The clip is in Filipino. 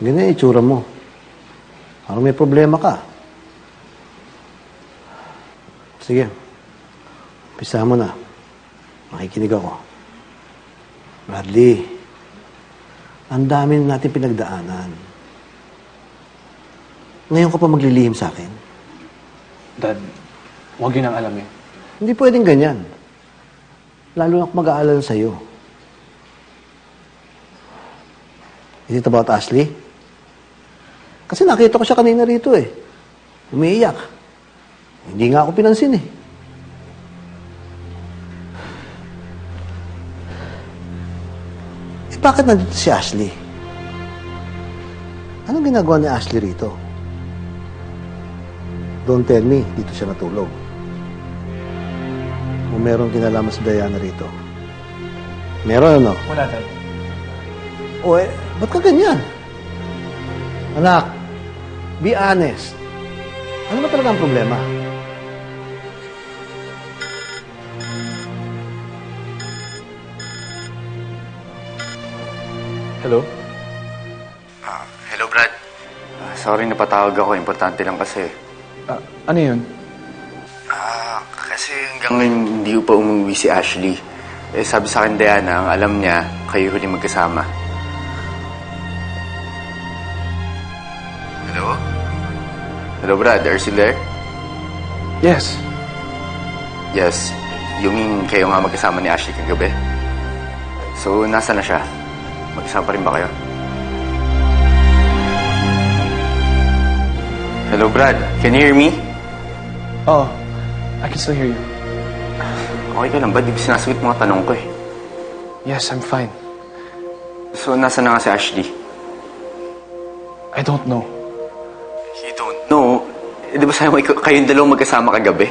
Ganyan yung itsura mo. Parang may problema ka. Sige. Pisa mo na. Makikinig ako. Bradley, ang dami na natin pinagdaanan. Ngayon ka pa maglilihim sa akin. Dad, huwag yun ang alamin. Hindi pwedeng ganyan. Lalo na mag-aalala sa'yo. Is it about Ashley? Kasi nakita ko siya kanina rito eh. Umiiyak. Hindi nga ako pinansin eh. Eh bakit nandito si Ashley? Anong ginagawa ni Ashley rito? Don't tell me, dito siya natulog. Kung merong kinalaman si Diana rito. Meron ano? Wala, Dad. O eh, ba't ka ganyan? Anak, be honest. Ano ba talaga ang problema? Hello? Ah, hello, Brad. Ah, sorry napatawag ako. Importante lang kasi. Ah, ano yun? Ah, kasi hanggang ngayon hindi pa umuwi si Ashley. Eh, sabi sa akin, Diana, ang alam niya, kayo huli magkasama. Hello? Hello, Brad. Are you still there? Yes. Yes. You mean kayo nga magkasama ni Ashley kagabi? So, nasa na siya? Magkasama pa rin ba kayo? Hello, Brad. Can you hear me? Oh, I can still hear you. Okay ka lang ba? Di ba sinasagot mga tanong ko eh? Yes, I'm fine. So, nasa na nga si Ashley? I don't know. Know. Eh, di ba sabi mo, kayong dalawang magkasama kagabi?